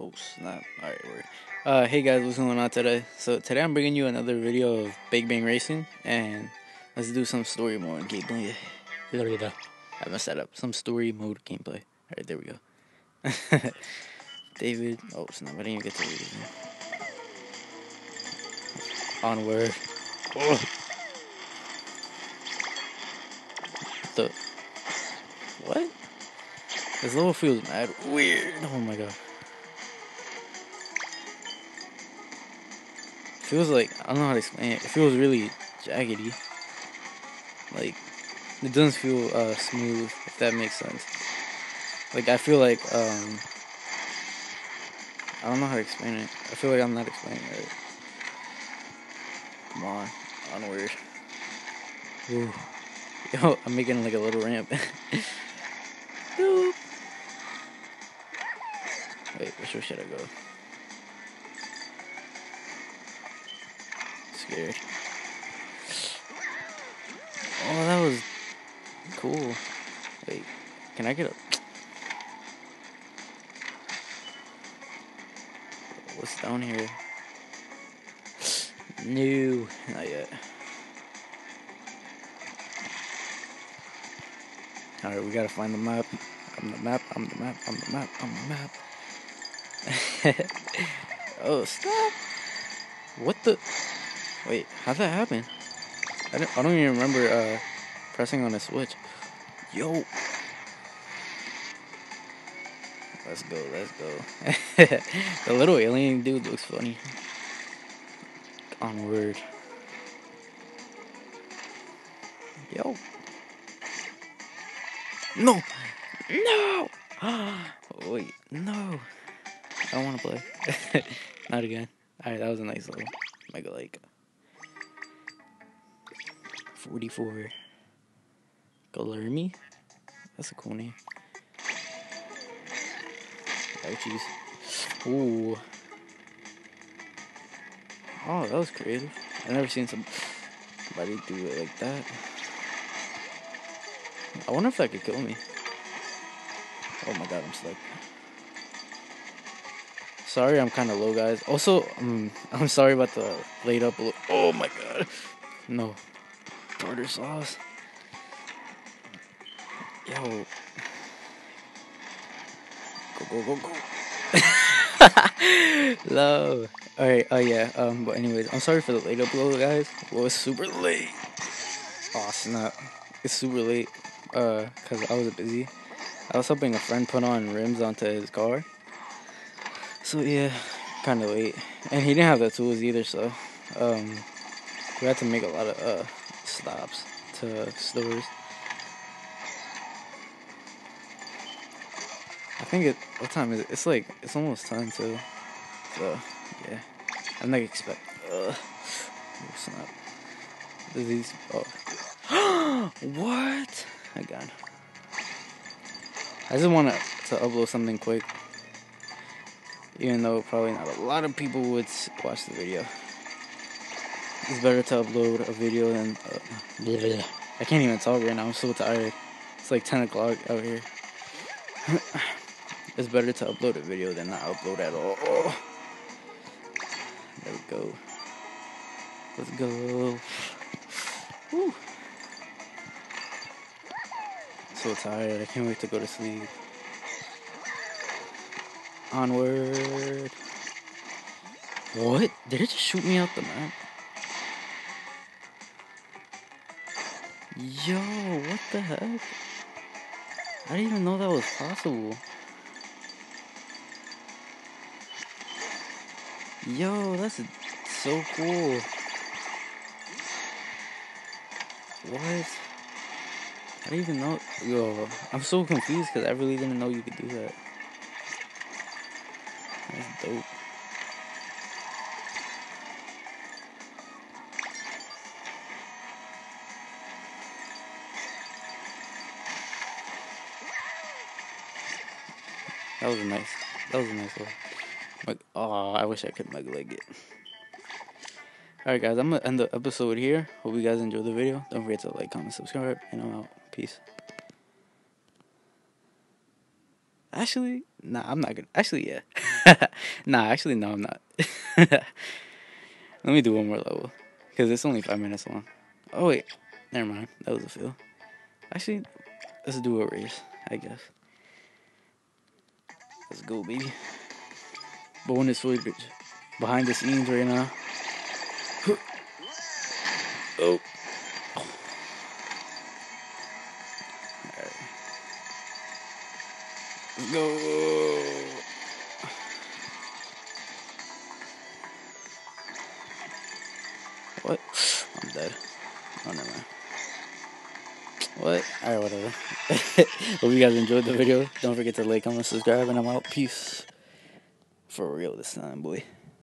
Oh snap! All right, word. Uh, hey guys, what's going on today? So today I'm bringing you another video of Big Bang Racing, and let's do some story mode gameplay. I messed that up. Some story mode gameplay. All right, there we go. David. Oh snap! I didn't even get to read name. Onward. Oh. The what? This level feels mad weird. Oh my god. Feels like I don't know how to explain it. It feels really jaggedy. Like it doesn't feel uh, smooth, if that makes sense. Like I feel like um I don't know how to explain it. I feel like I'm not explaining it. Right. Come on, onward. Ooh. Yo, I'm making like a little ramp. Wait, which way should I go? Oh, that was cool. Wait, can I get a... What's down here? No, not yet. Alright, we gotta find the map. I'm the map, I'm the map, I'm the map, I'm the map. oh, stop! What the? Wait, how'd that happen? I don't, I don't even remember uh, pressing on a switch. Yo! Let's go, let's go. the little alien dude looks funny. Onward. Yo. No! No! Wait, no. I don't want to play. Not again. Alright, that was a nice little Mega Like. 44. Galermi? That's a cool name. Ouchies. Ooh. Oh, that was creative. I've never seen somebody do it like that. I wonder if that could kill me. Oh my god, I'm stuck. Sorry, I'm kind of low, guys. Also, um, I'm sorry about the laid up. Oh my god. No. Tartar sauce. Yo. Go, go, go, go. Love. Alright, oh uh, yeah, um, but anyways, I'm sorry for the late upload, guys. Well, it's super late. Oh, snap. It's super late, uh, cause I was busy. I was helping a friend put on rims onto his car. So yeah, kind of late. And he didn't have the tools either, so, um, we had to make a lot of, uh, stops to stores. I think it. What time is it? It's like it's almost time to. So yeah, I'm not expect. Uh, snap. These. Oh. what? Again. I just want to upload something quick. Even though probably not a lot of people would watch the video. It's better to upload a video than. Uh, I can't even talk right now. I'm so tired. It's like 10 o'clock out here. it's better to upload a video than not upload at all. Oh. There we go. Let's go. Woo. So tired. I can't wait to go to sleep. Onward. What? Did it just shoot me out the map? Yo, what the heck? I didn't even know that was possible. Yo, that's so cool. What? I didn't even know. Yo, I'm so confused because I really didn't know you could do that. That's dope. That was a nice. That was a nice one. Like, oh, I wish I could mega like it. Alright, guys, I'm gonna end the episode here. Hope you guys enjoyed the video. Don't forget to like, comment, subscribe, and I'm out. Peace. Actually, nah, I'm not gonna. Actually, yeah. nah, actually, no, I'm not. Let me do one more level. Because it's only five minutes long. Oh, wait. Never mind. That was a fail. Actually, let's do a race, I guess. Let's go, baby. Bonus footage. Behind the scenes right now. Oh. Alright. Let's go. What? I'm dead. Oh, never mind. What? Alright, whatever. Hope you guys enjoyed the video. Don't forget to like, comment, subscribe, and I'm out. Peace. For real this time, boy.